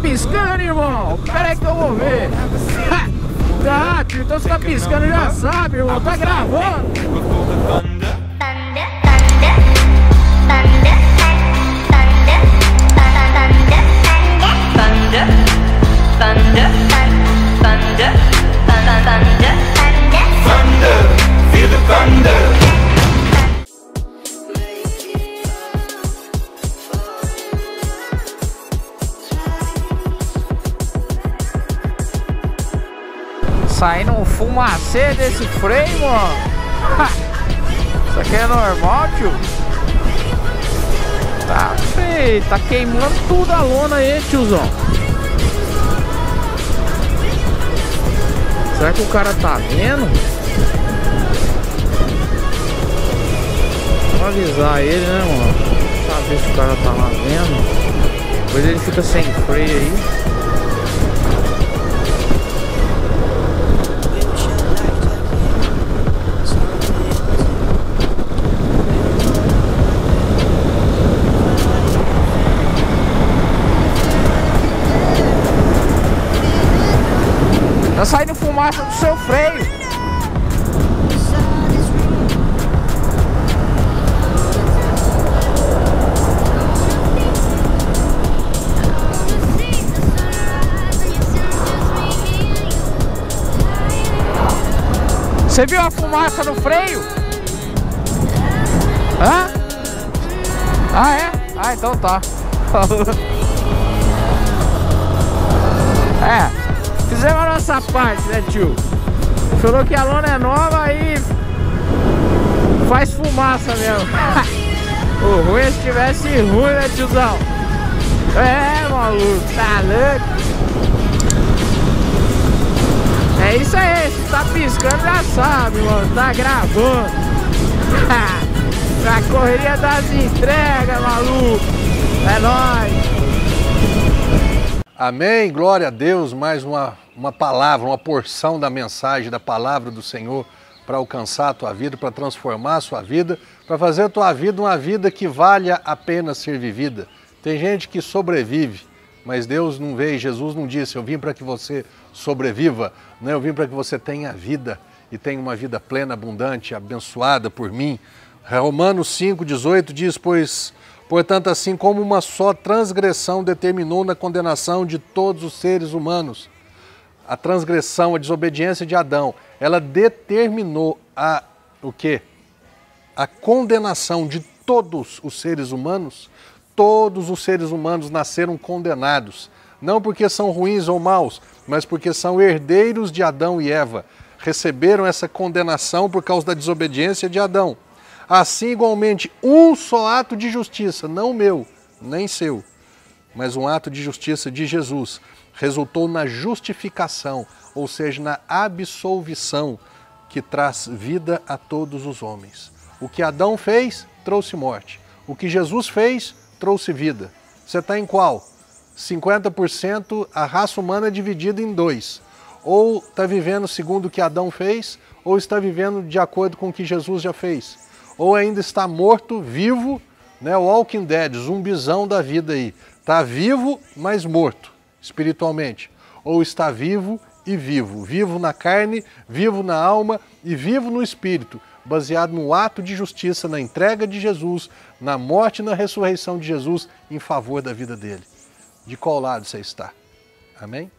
piscando, irmão? Pera aí que eu vou ver. tá, então você tá piscando, já sabe, irmão. Tá gravando. Saindo um fumacê desse freio, mano. Isso aqui é normal, tio? Tá feio, tá queimando tudo a lona aí, tiozão. Será que o cara tá vendo? Vou avisar ele, né, mano? Saber se o cara tá lá vendo. Depois ele fica sem freio aí. Tá saindo fumaça do seu freio. Você viu a fumaça no freio? Hã? Ah, é? Ah, então tá. é, fizemos a nossa parte, né, tio? Falou que a lona é nova aí faz fumaça mesmo. o ruim é se tivesse ruim, né, tiozão? É, maluco, tá louco? É isso aí, se tá piscando já sabe, mano, tá gravando. pra correria das entregas, maluco. É nóis. Amém, glória a Deus, mais uma, uma palavra, uma porção da mensagem, da palavra do Senhor para alcançar a tua vida, para transformar a sua vida, para fazer a tua vida uma vida que valha a pena ser vivida. Tem gente que sobrevive, mas Deus não veio, Jesus não disse, eu vim para que você sobreviva, não, eu vim para que você tenha vida e tenha uma vida plena, abundante, abençoada por mim. Romanos 5,18 diz, pois Portanto, assim como uma só transgressão determinou na condenação de todos os seres humanos, a transgressão, a desobediência de Adão, ela determinou a o quê? A condenação de todos os seres humanos. Todos os seres humanos nasceram condenados, não porque são ruins ou maus, mas porque são herdeiros de Adão e Eva. Receberam essa condenação por causa da desobediência de Adão. Assim, igualmente, um só ato de justiça, não meu, nem seu, mas um ato de justiça de Jesus, resultou na justificação, ou seja, na absolvição que traz vida a todos os homens. O que Adão fez trouxe morte. O que Jesus fez trouxe vida. Você está em qual? 50% a raça humana é dividida em dois. Ou está vivendo segundo o que Adão fez, ou está vivendo de acordo com o que Jesus já fez ou ainda está morto, vivo, né? Walking Dead, zumbizão da vida aí. Está vivo, mas morto, espiritualmente. Ou está vivo e vivo. Vivo na carne, vivo na alma e vivo no espírito, baseado no ato de justiça, na entrega de Jesus, na morte e na ressurreição de Jesus em favor da vida dele. De qual lado você está? Amém?